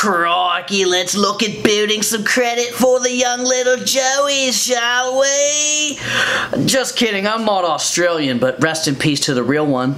Crikey, let's look at building some credit for the young little Joeys, shall we? Just kidding, I'm not Australian, but rest in peace to the real one.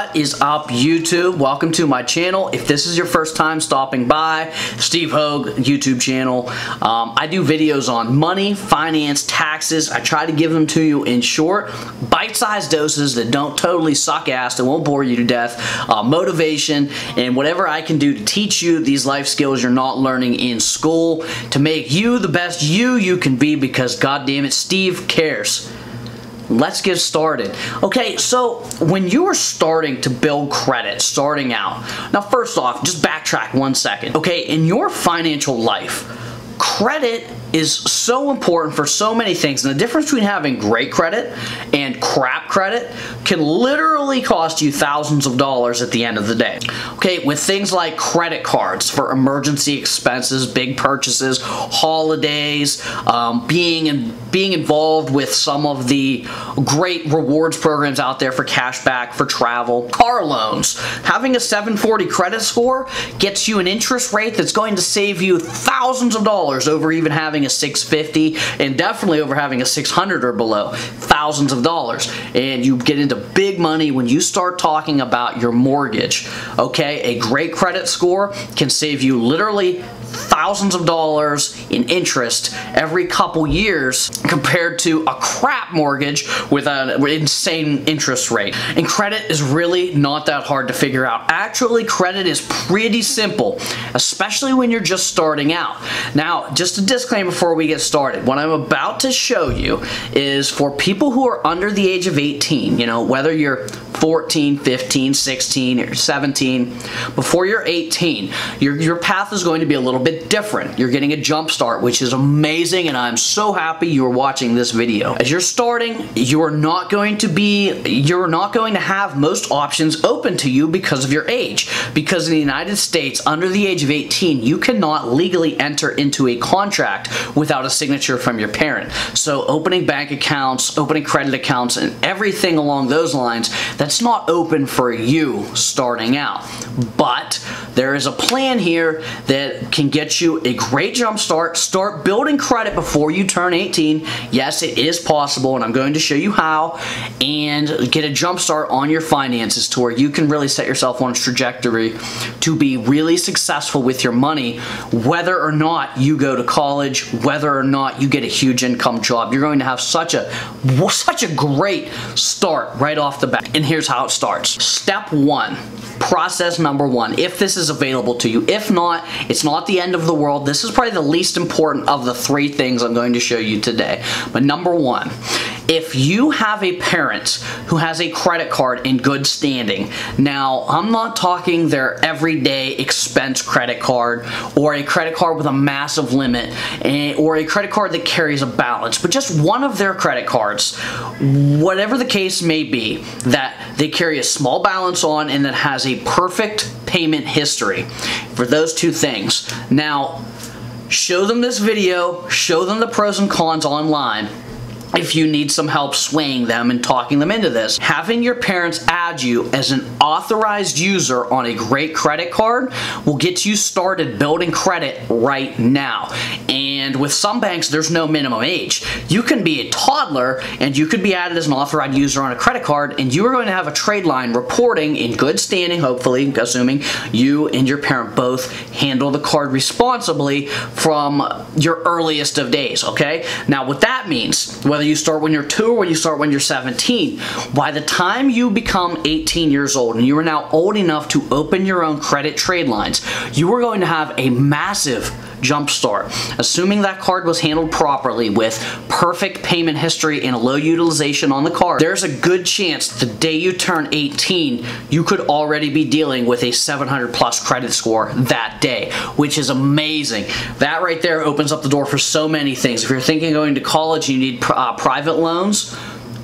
What is up YouTube? Welcome to my channel. If this is your first time stopping by, Steve Hogue YouTube channel. Um, I do videos on money, finance, taxes. I try to give them to you in short, bite-sized doses that don't totally suck ass, that won't bore you to death, uh, motivation, and whatever I can do to teach you these life skills you're not learning in school to make you the best you you can be because god damn it, Steve cares. Let's get started. Okay, so when you are starting to build credit, starting out, now first off, just backtrack one second. Okay, in your financial life, credit is so important for so many things. And the difference between having great credit and crap credit can literally cost you thousands of dollars at the end of the day. Okay, with things like credit cards for emergency expenses, big purchases, holidays, um, being in, being involved with some of the great rewards programs out there for cash back, for travel, car loans. Having a 740 credit score gets you an interest rate that's going to save you thousands of dollars over even having having a 650 and definitely over having a 600 or below thousands of dollars. And you get into big money when you start talking about your mortgage okay? A great credit score can save you literally thousands of dollars in interest every couple years compared to a crap mortgage with an insane interest rate. And credit is really not that hard to figure out. Actually, credit is pretty simple, especially when you're just starting out. Now, just a disclaimer before we get started. What I'm about to show you is for people who are under the age of 18, you know, whether you're 14, 15, 16, or 17, before you're 18, your, your path is going to be a little bit different. You're getting a jump start, which is amazing, and I'm so happy you're watching this video. As you're starting, you're not going to be, you're not going to have most options open to you because of your age. Because in the United States, under the age of 18, you cannot legally enter into a contract without a signature from your parent. So opening bank accounts, opening credit accounts, and everything along those lines, that that's not open for you starting out. But there is a plan here that can get you a great jump start. Start building credit before you turn 18. Yes, it is possible, and I'm going to show you how. And get a jump start on your finances to where you can really set yourself on a trajectory to be really successful with your money, whether or not you go to college, whether or not you get a huge income job. You're going to have such a such a great start right off the bat. And here's how it starts. Step one process number one, if this is available to you. If not, it's not the end of the world. This is probably the least important of the three things I'm going to show you today. But number one, if you have a parent who has a credit card in good standing, now I'm not talking their everyday expense credit card or a credit card with a massive limit eh, or a credit card that carries a balance, but just one of their credit cards, whatever the case may be, that they carry a small balance on and that has a a perfect payment history for those two things. Now, show them this video, show them the pros and cons online, if you need some help swaying them and talking them into this. Having your parents add you as an authorized user on a great credit card will get you started building credit right now. And with some banks, there's no minimum age. You can be a toddler and you could be added as an authorized user on a credit card and you are going to have a trade line reporting in good standing, hopefully, assuming you and your parent both handle the card responsibly from your earliest of days, okay? Now, what that means, whether you start when you're 2 or when you start when you're 17. By the time you become 18 years old and you are now old enough to open your own credit trade lines, you are going to have a massive jump start. Assuming that card was handled properly with perfect payment history and low utilization on the card, there's a good chance the day you turn 18, you could already be dealing with a 700 plus credit score that day, which is amazing. That right there opens up the door for so many things. If you're thinking going to college, you need uh, private loans,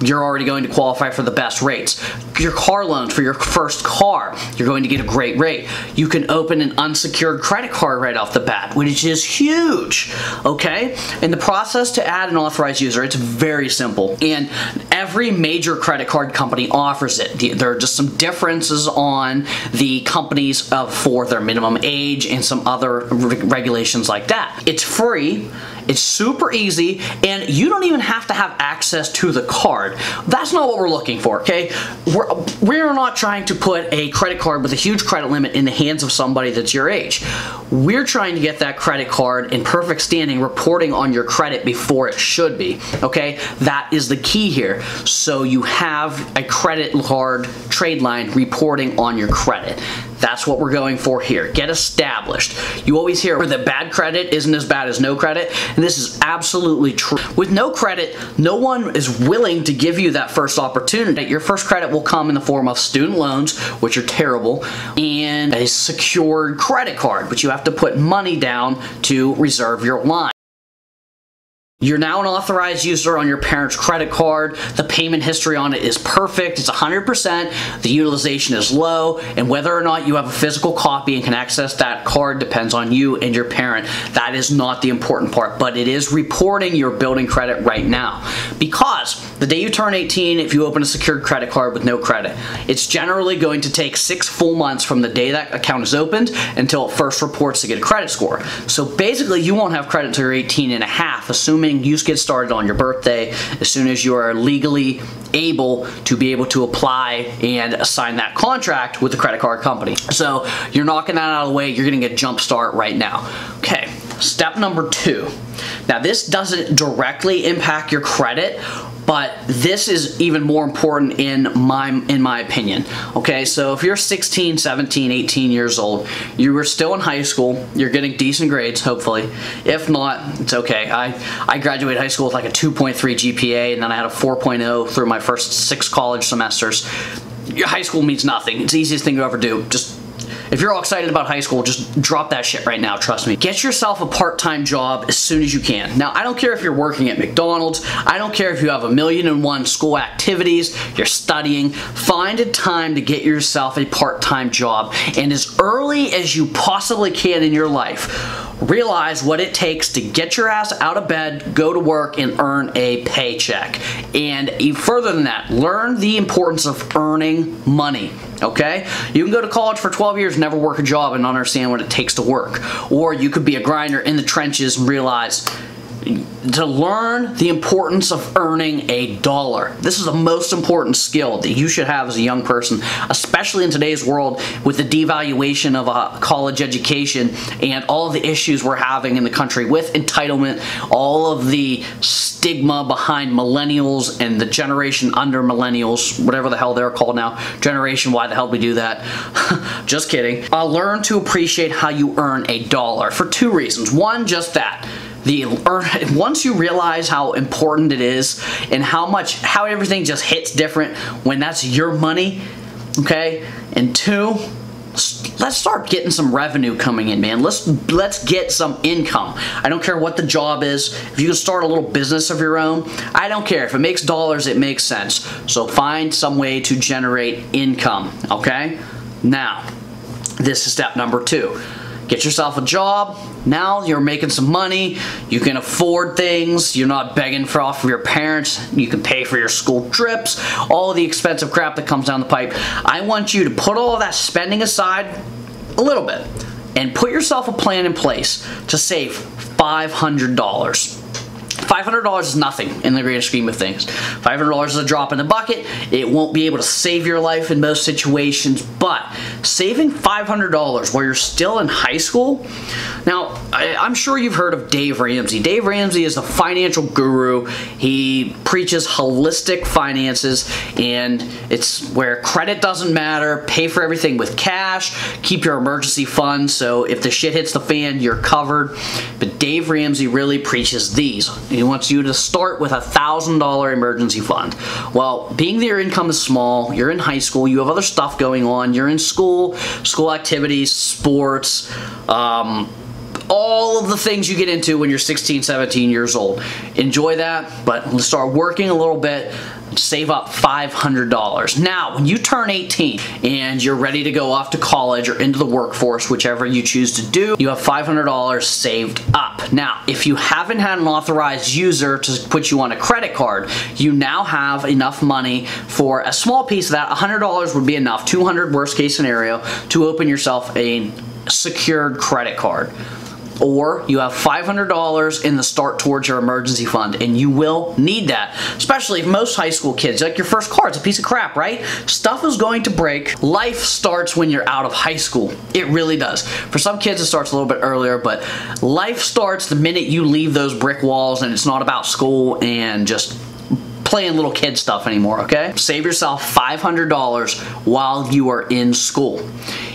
you're already going to qualify for the best rates. Your car loans for your first car, you're going to get a great rate. You can open an unsecured credit card right off the bat, which is huge, okay? In the process to add an authorized user, it's very simple. And every major credit card company offers it. There are just some differences on the companies uh, for their minimum age and some other regulations like that. It's free. It's super easy and you don't even have to have access to the card. That's not what we're looking for, okay? We're, we're not trying to put a credit card with a huge credit limit in the hands of somebody that's your age. We're trying to get that credit card in perfect standing reporting on your credit before it should be, okay? That is the key here. So you have a credit card trade line reporting on your credit. That's what we're going for here. Get established. You always hear that bad credit isn't as bad as no credit, and this is absolutely true. With no credit, no one is willing to give you that first opportunity. Your first credit will come in the form of student loans, which are terrible, and a secured credit card, but you have to put money down to reserve your line. You're now an authorized user on your parent's credit card. The payment history on it is perfect. It's 100%. The utilization is low. And whether or not you have a physical copy and can access that card depends on you and your parent. That is not the important part, but it is reporting your building credit right now. Because the day you turn 18, if you open a secured credit card with no credit, it's generally going to take six full months from the day that account is opened until it first reports to get a credit score. So basically, you won't have credit until you're 18 and a half, assuming you just get started on your birthday as soon as you are legally able to be able to apply and sign that contract with the credit card company. So you're knocking that out of the way. You're getting a jump start right now. Okay, step number two. Now this doesn't directly impact your credit, but this is even more important in my in my opinion. Okay so if you're 16 17 18 years old you are still in high school you're getting decent grades hopefully. If not it's okay. I I graduated high school with like a 2.3 GPA and then I had a 4.0 through my first six college semesters. Your high school means nothing. It's the easiest thing to ever do just if you're all excited about high school, just drop that shit right now, trust me. Get yourself a part-time job as soon as you can. Now, I don't care if you're working at McDonald's, I don't care if you have a million and one school activities, you're studying, find a time to get yourself a part-time job and as early as you possibly can in your life, realize what it takes to get your ass out of bed, go to work, and earn a paycheck. And even further than that, learn the importance of earning money okay? You can go to college for 12 years, never work a job, and understand what it takes to work. Or you could be a grinder in the trenches and realize to learn the importance of earning a dollar. This is the most important skill that you should have as a young person, especially in today's world with the devaluation of a college education and all the issues we're having in the country with entitlement, all of the stigma behind millennials and the generation under millennials, whatever the hell they're called now. Generation, why the hell we do that? just kidding. Uh, learn to appreciate how you earn a dollar for two reasons. One, just that the once you realize how important it is and how much how everything just hits different when that's your money okay? And two let's start getting some revenue coming in man. Let's let's get some income. I don't care what the job is. If you can start a little business of your own I don't care. If it makes dollars it makes sense. So find some way to generate income okay? Now this is step number two get yourself a job. Now you're making some money. You can afford things. You're not begging for off of your parents. You can pay for your school trips, all the expensive crap that comes down the pipe. I want you to put all that spending aside a little bit and put yourself a plan in place to save $500. $500 is nothing in the greater scheme of things. $500 is a drop in the bucket. It won't be able to save your life in most situations, but saving $500 while you're still in high school, now I, am sure you've heard of Dave Ramsey. Dave Ramsey is the financial guru. He preaches holistic finances and it's where credit doesn't matter, pay for everything with cash, keep your emergency fund so if the shit hits the fan, you're covered. But Dave Ramsey really preaches these. He wants you to start with a $1,000 emergency fund. Well, being that your income is small, you're in high school, you have other stuff going on, you're in school, school activities, sports, um, all of the things you get into when you're 16, 17 years old. Enjoy that, but start working a little bit save up $500. Now, when you turn 18 and you're ready to go off to college or into the workforce, whichever you choose to do, you have $500 saved up. Now, if you haven't had an authorized user to put you on a credit card, you now have enough money for a small piece of that. $100 would be enough, 200 worst case scenario, to open yourself a secured credit card or you have $500 in the start towards your emergency fund and you will need that especially if most high school kids like your first car it's a piece of crap right? Stuff is going to break. Life starts when you're out of high school. It really does. For some kids it starts a little bit earlier but life starts the minute you leave those brick walls and it's not about school and just playing little kid stuff anymore, okay? Save yourself $500 while you are in school.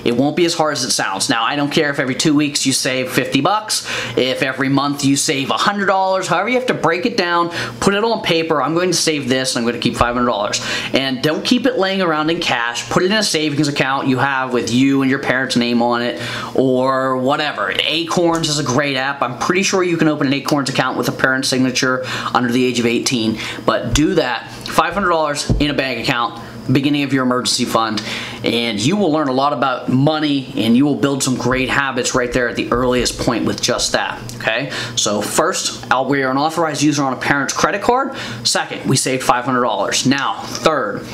It won't be as hard as it sounds. Now, I don't care if every two weeks you save 50 bucks, if every month you save $100, however you have to break it down, put it on paper, I'm going to save this, I'm going to keep $500. And don't keep it laying around in cash, put it in a savings account you have with you and your parents' name on it, or whatever. Acorns is a great app. I'm pretty sure you can open an Acorns account with a parent's signature under the age of 18, but do that, $500 in a bank account, beginning of your emergency fund and you will learn a lot about money and you will build some great habits right there at the earliest point with just that okay? So first we are an authorized user on a parent's credit card. Second we saved $500 now third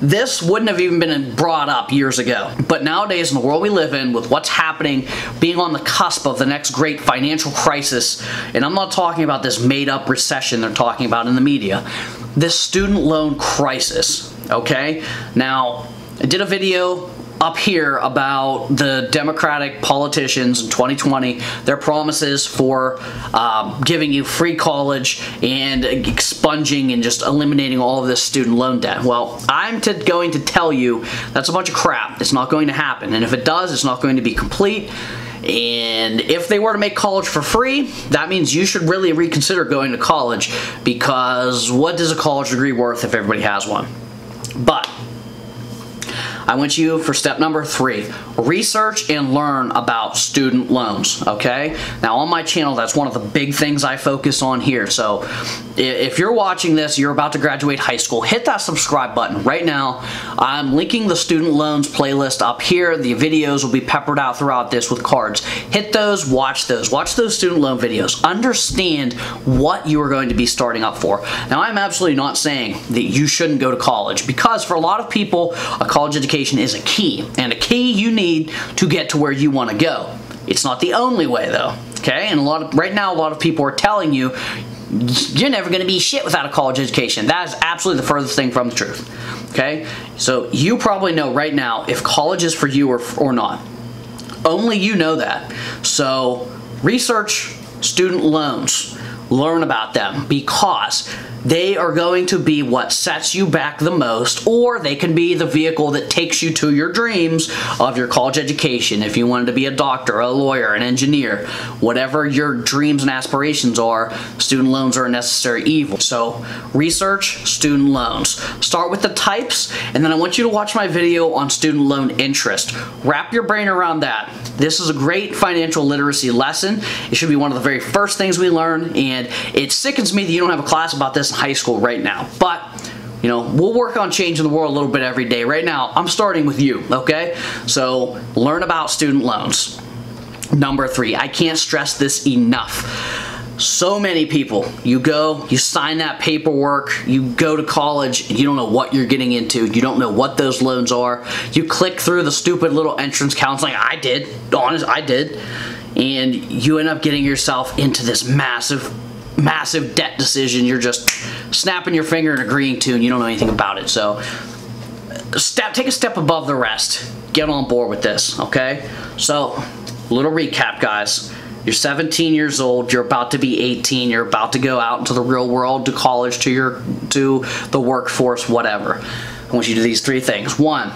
this wouldn't have even been brought up years ago but nowadays in the world we live in with what's happening being on the cusp of the next great financial crisis and I'm not talking about this made up recession they're talking about in the media this student loan crisis okay? Now, I did a video up here about the Democratic politicians in 2020, their promises for um, giving you free college and expunging and just eliminating all of this student loan debt. Well, I'm to going to tell you that's a bunch of crap. It's not going to happen. And if it does, it's not going to be complete. And if they were to make college for free, that means you should really reconsider going to college because what is a college degree worth if everybody has one? But I want you for step number three, research and learn about student loans, okay? Now on my channel, that's one of the big things I focus on here. So if you're watching this, you're about to graduate high school, hit that subscribe button right now. I'm linking the student loans playlist up here. The videos will be peppered out throughout this with cards. Hit those, watch those. Watch those student loan videos. Understand what you are going to be starting up for. Now I'm absolutely not saying that you shouldn't go to college because for a lot of people, a college education education is a key, and a key you need to get to where you want to go. It's not the only way though, okay? And a lot of, right now, a lot of people are telling you you're never going to be shit without a college education. That is absolutely the furthest thing from the truth. Okay? So you probably know right now if college is for you or, or not. Only you know that. So research student loans. Learn about them because they are going to be what sets you back the most, or they can be the vehicle that takes you to your dreams of your college education. If you wanted to be a doctor, a lawyer, an engineer, whatever your dreams and aspirations are, student loans are a necessary evil. So research student loans. Start with the types, and then I want you to watch my video on student loan interest. Wrap your brain around that. This is a great financial literacy lesson. It should be one of the very first things we learn, and it sickens me that you don't have a class about this in high school right now. But you know, we'll work on changing the world a little bit every day. Right now, I'm starting with you, okay? So learn about student loans. Number three, I can't stress this enough. So many people, you go, you sign that paperwork, you go to college, you don't know what you're getting into, you don't know what those loans are. You click through the stupid little entrance counseling, I did, honest, I did, and you end up getting yourself into this massive massive debt decision you're just snapping your finger and agreeing to and you don't know anything about it. So step, take a step above the rest. Get on board with this, okay? So, little recap, guys. You're 17 years old, you're about to be 18, you're about to go out into the real world, to college, to your to the workforce, whatever. I want you to do these three things. One,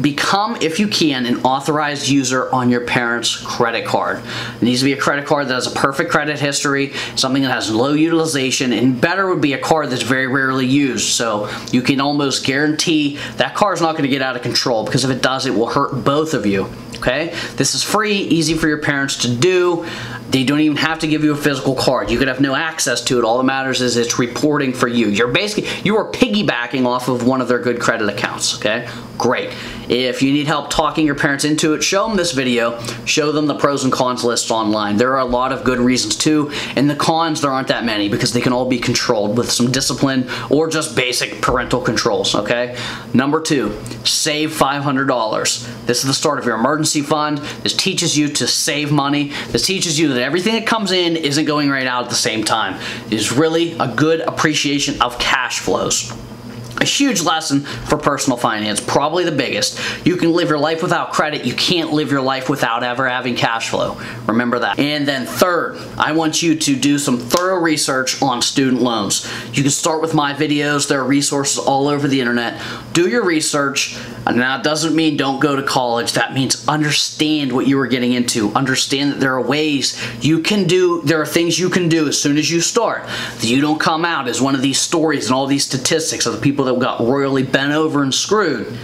become, if you can, an authorized user on your parents' credit card. It needs to be a credit card that has a perfect credit history, something that has low utilization, and better would be a card that's very rarely used. So you can almost guarantee that car is not going to get out of control because if it does, it will hurt both of you. okay? This is free, easy for your parents to do. They don't even have to give you a physical card. You could have no access to it. All that matters is it's reporting for you. You're basically, you are piggybacking off of one of their good credit accounts, okay? Great. If you need help talking your parents into it, show them this video. Show them the pros and cons list online. There are a lot of good reasons too, and the cons, there aren't that many because they can all be controlled with some discipline or just basic parental controls, okay? Number two, save $500. This is the start of your emergency fund. This teaches you to save money. This teaches you that everything that comes in isn't going right out at the same time. Is really a good appreciation of cash flows. A huge lesson for personal finance, probably the biggest. You can live your life without credit. You can't live your life without ever having cash flow. Remember that. And then third, I want you to do some thorough research on student loans. You can start with my videos. There are resources all over the internet. Do your research. And that doesn't mean don't go to college. That means understand what you are getting into. Understand that there are ways you can do, there are things you can do as soon as you start. You don't come out as one of these stories and all these statistics of the people that got royally bent over and screwed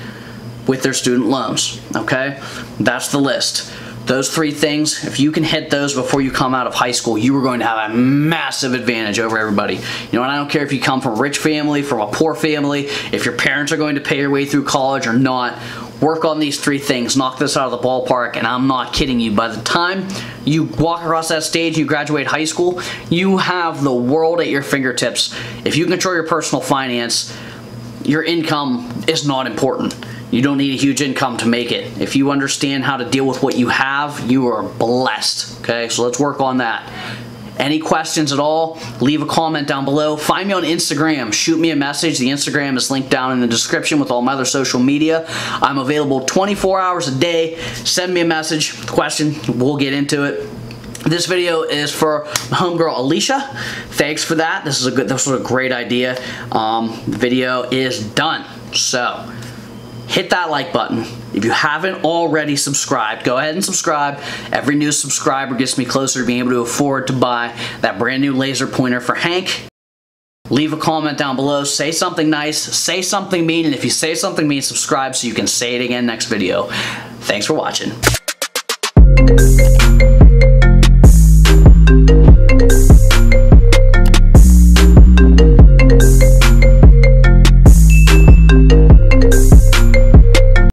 with their student loans. Okay? That's the list. Those three things, if you can hit those before you come out of high school, you are going to have a massive advantage over everybody. You know, and I don't care if you come from a rich family, from a poor family, if your parents are going to pay your way through college or not, work on these three things, knock this out of the ballpark, and I'm not kidding you. By the time you walk across that stage, you graduate high school, you have the world at your fingertips. If you control your personal finance, your income is not important. You don't need a huge income to make it. If you understand how to deal with what you have, you are blessed. Okay, so let's work on that. Any questions at all, leave a comment down below. Find me on Instagram. Shoot me a message. The Instagram is linked down in the description with all my other social media. I'm available 24 hours a day. Send me a message, question, we'll get into it. This video is for homegirl Alicia. Thanks for that. This is a good. This was a great idea. Um, the video is done. So hit that like button. If you haven't already subscribed, go ahead and subscribe. Every new subscriber gets me closer to being able to afford to buy that brand new laser pointer for Hank. Leave a comment down below. Say something nice. Say something mean. And if you say something mean, subscribe so you can say it again next video. Thanks for watching.